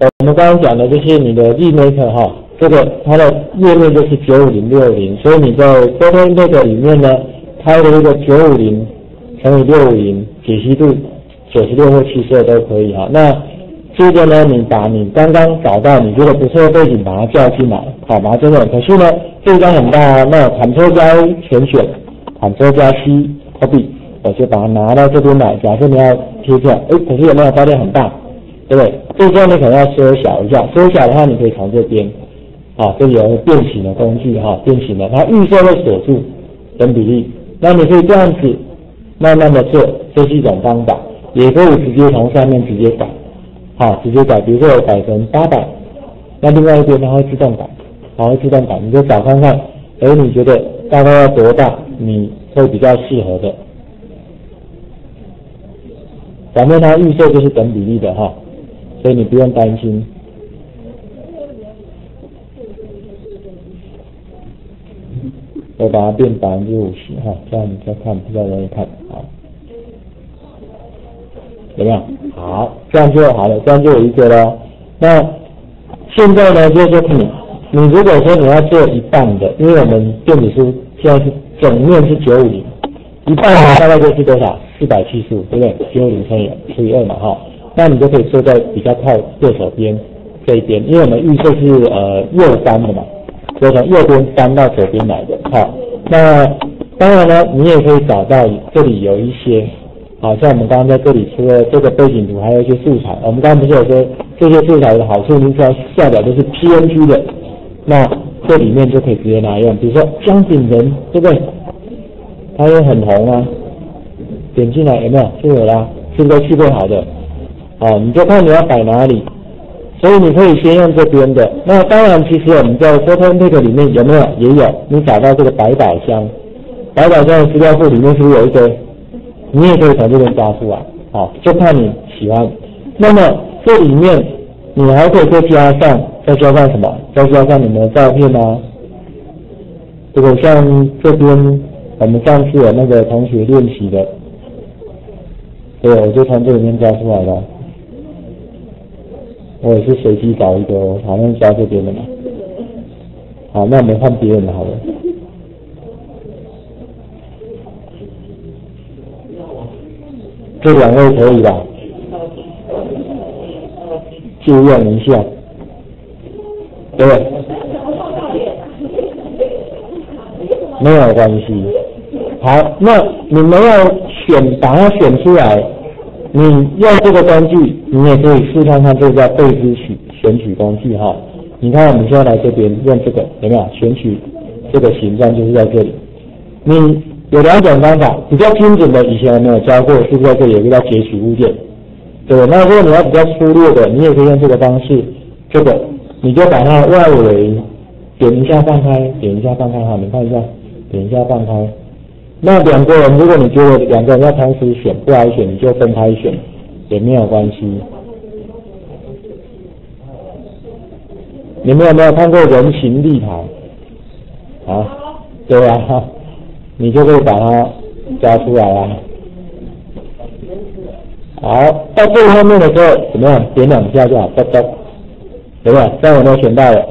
我们刚刚讲的就是你的 Z Maker 哈，这个它的页面就是九五零六零，所以你在 Photo Maker 里面呢，开的一个九五零乘以六五零，解析度九十六或七十二都可以哈。那接着呢，你把你刚刚找到你觉得不错的背景，把它叫进来，好，把它真的。可是呢，这张很大啊，那 Ctrl 加全选，Ctrl 加 C copy，我就把它拿到这边来。假设你要贴出来，哎，可是有没有发现很大？对不对？这时候你可能要缩小一下，缩小的话你可以从这边，啊，这里有个变形的工具哈，变形的，它预设会锁住等比例，那你可以这样子慢慢的做，这是一种方法，也可以直接从上面直接改，好，直接改，比如说我改成八百，那另外一边它会自动改，它会自动改，你就找看看，哎，你觉得大概要多大，你会比较适合的，反正它预设就是等比例的哈。所以你不用担心，我把它变百分之五十哈，这样你再看比较容易看，好，怎么样？好，这样就好了，这样就有一个了。那现在呢，就是你，你如果说你要做一半的，因为我们电子书现在是总面是九五零，一半大概就是多少？四百七十五，对不对？九五零乘以除以二嘛，哈。那你就可以坐在比较靠右手边这一边，因为我们预设是呃右翻的嘛，所以从右边翻到左边来的。好，那当然呢，你也可以找到这里有一些，好像我们刚刚在这里除了这个背景图，还有一些素材。我们刚刚不是有说这些素材的好处，就是要下载都是 PNG 的，那这里面就可以直接拿来用。比如说江景仁，对不对？它也很红啊，点进来有没有？就有啦，是不是都去过好的？哦，你就看你要摆哪里，所以你可以先用这边的。那当然，其实我们在 Photo p a k 里面有没有也有？你找到这个百宝箱，百宝箱的资料库里面是不是有一堆？你也可以从这边抓出来。好，就看你喜欢。那么这里面你还可以再加上，再加上什么？再加上你们的照片啊。这个像这边我们上次有那个同学练习的，对，我就从这里面抓出来了。我也是随机找一个，好像加这边的嘛。好，那我们换别人的好了。这两位可以吧？借用一下，对不对？没有关系。好，那你们要选，把它选出来。你用这个工具，你也可以试看看，这个叫贝兹取选取工具哈。你看，我们现在来这边用这个有没有选取这个形状，就是在这里。你有两种方法，比较精准的，以前我没有教过，是不是在这里有一个叫截取物件？对那如果你要比较粗略的，你也可以用这个方式，这个你就把它外围点一下放开，点一下放开哈，你看一下，点一下放开。那两个人，如果你觉得两个人要同时选，不好选，你就分开选，也没有关系。你们有没有看过人形立牌？啊，对啊，你就可以把它加出来啊。好，到最后面的时候怎么样？点两下就好，噔噔，对不对？这样有没有选到了？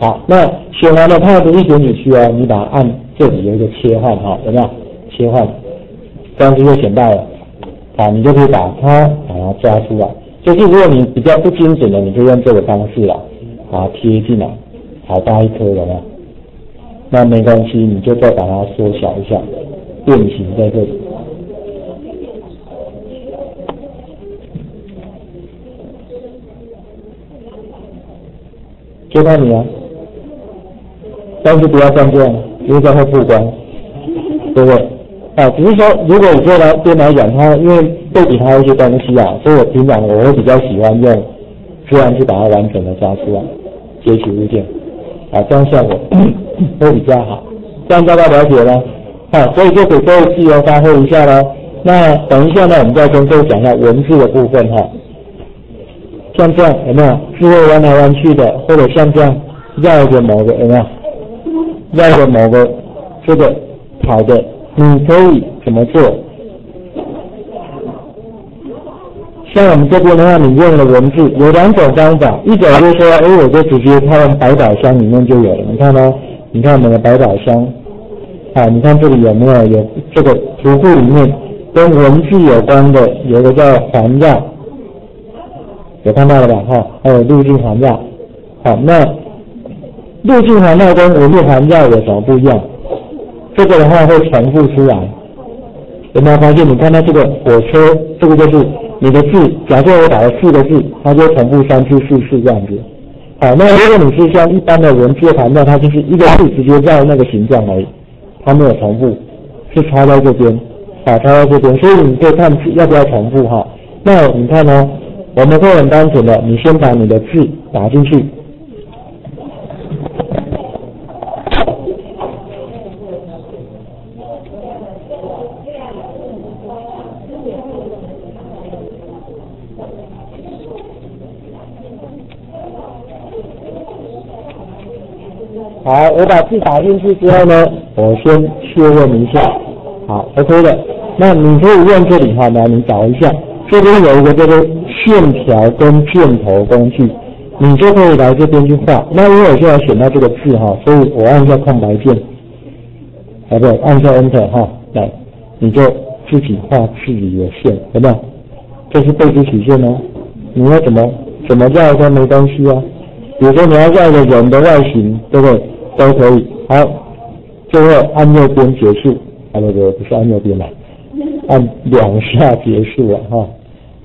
好，那选完了，它不是选取区哦，你把按。这里有一个切换哈，有没有切换？这样子就选到了，好，你就可以把它把它抓出来。就是如果你比较不精准的，你就用这个方式了，把它贴进来，好大一颗有没有？那没关系，你就再把它缩小一下，变形在这里。就看你啊，但是不要这样。因为这样会曝光，对不对？啊，只是说，如果我做来电脑讲，它因为背景还有一些东西啊，所以我平常我会比较喜欢用这样去把它完整的抓出来，截取物件，啊，这样效果 会比较好。这样大家了解了，好，所以就给各位自由发挥一下喽。那等一下呢，我们再跟各位讲一下文字的部分哈。像这样有没有？字会弯来弯去的，或者像这样绕着某个有没有？绕着某个这个跑的，你可以怎么做？像我们这边的话，你用的文字有两种方法，一种就是说，哎，我就直接套用百宝箱里面就有了。你看哦，你看我们的百宝箱，啊，你看这里有没有有这个图库里面跟文字有关的，有个叫环绕，有看到了吧？哈，还有路径环绕。好，那路径环绕跟文字环绕有什么不一样？这个的话会重复出来。有没有发现？你看它这个火车，这个就是你的字。假设我打了四个字，它就重复三次、四次这样子。好，那如果你是像一般的文字盘那它就是一个字直接绕那个形状而已，它没有重复，是插在这边，好，插在这边。所以你可以看要不要重复哈。那你看呢？我们会很单纯的，你先把你的字打进去。好，我把字打进去之后呢，我先确认一下，好，OK 的。那你可以用这里哈，来你找一下，这边有一个叫做线条跟箭头工具，你就可以来这边去画。那因为我现在选到这个字哈，所以我按一下空白键，好不？按一下 Enter 哈，来，你就自己画自己的线，有没有？这是背字曲线哦。你要怎么怎么画都没关系啊。比如说你要画一个人的外形，对不对？都可以，好，最后按右边结束，啊那个不是按右边了，按两下结束了哈，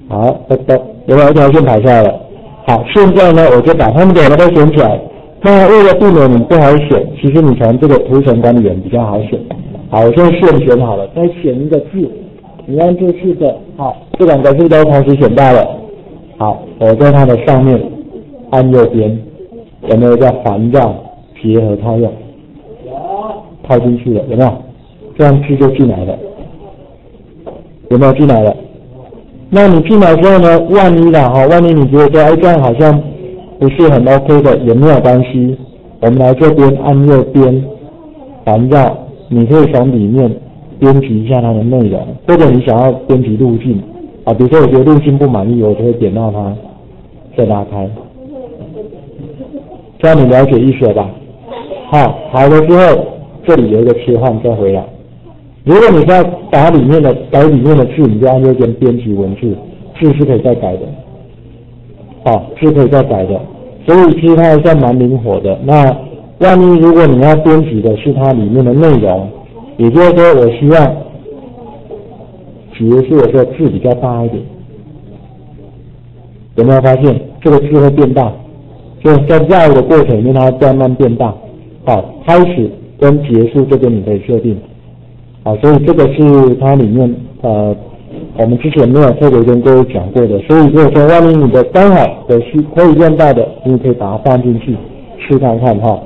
好，拜拜有没有一条线排下来了？好，现在呢我就把他们两个都选起来，那为了避免你不好选，其实你从这个图层管理员比较好选。好，我现在线选好了，再选一个字，你按住是的，好，这两个字都同时选到了，好，我在它的上面按右边，有没有在环绕？结合套用，套进去了，有没有？这样字就进来了，有没有进来了？那你进来之后呢？万一啦哈，万一你觉得说，哎，这样好像不是很 OK 的，也没有关系。我们来这边按右边环绕，你可以从里面编辑一下它的内容，或者你想要编辑路径啊，比如说我觉得路径不满意，我就会点到它，再拉开，这样你了解意思了吧？好，好了之后，这里有一个切换，再回来。如果你是要打里面的改里面的字，你就按右边编辑文字，字是可以再改的。好，字可以再改的，所以其实它还算蛮灵活的。那万一如果你要编辑的是它里面的内容，也就是说，我希望结束的时候字比较大一点，有没有发现这个字会变大？就在绕的过程里面，它会慢慢变大。好，开始跟结束这边你可以设定，好，所以这个是它里面呃，我们之前没有特别跟各位讲过的，所以如果说万一你的刚好有需可以用到的，你可以把它放进去试看看哈。